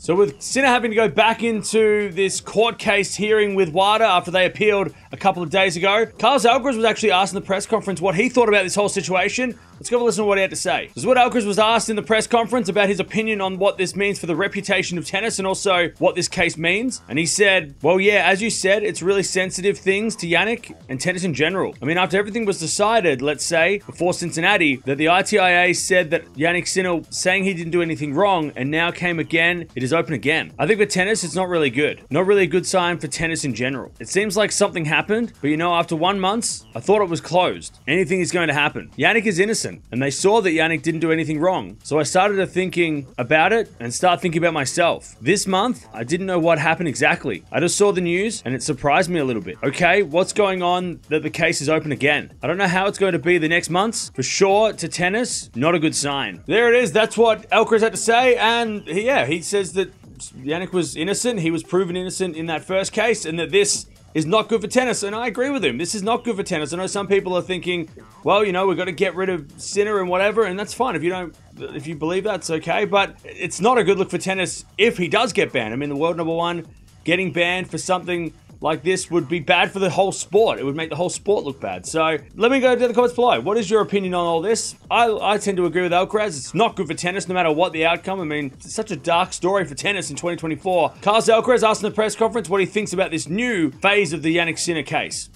So with Sinner having to go back into this court case hearing with WADA after they appealed a couple of days ago, Carlos Alcaraz was actually asked in the press conference what he thought about this whole situation. Let's go listen to what he had to say. This is what Alcaraz was asked in the press conference about his opinion on what this means for the reputation of tennis and also what this case means. And he said, well, yeah, as you said, it's really sensitive things to Jannik and tennis in general. I mean, after everything was decided, let's say, before Cincinnati, that the ITIA said that Jannik Sinner saying he didn't do anything wrong and now came again, it is open again. I think for tennis, it's not really good. Not really a good sign for tennis in general. It seems like something happened, but you know, after one month, I thought it was closed. Anything is going to happen. Jannik is innocent and they saw that Jannik didn't do anything wrong. So I started thinking about it and start thinking about myself. This month, I didn't know what happened exactly. I just saw the news and it surprised me a little bit. Okay, what's going on that the case is open again? I don't know how it's going to be the next months. For sure, to tennis, not a good sign. There it is. That's what Alcaraz had to say. And yeah, he says that Jannik was innocent. He was proven innocent in that first case and that this is not good for tennis, and I agree with him. This is not good for tennis. I know some people are thinking, well, you know, we've got to get rid of Sinner and whatever, and that's fine if you don't, if you believe that's okay. But it's not a good look for tennis if he does get banned. I mean, the world number one getting banned for something like this would be bad for the whole sport. It would make the whole sport look bad. So let me go to the comments below. What is your opinion on all this? I, I tend to agree with Alcaraz. It's not good for tennis no matter what the outcome. I mean, it's such a dark story for tennis in 2024. Carlos Alcaraz asked in the press conference what he thinks about this new phase of the Jannik Sinner case.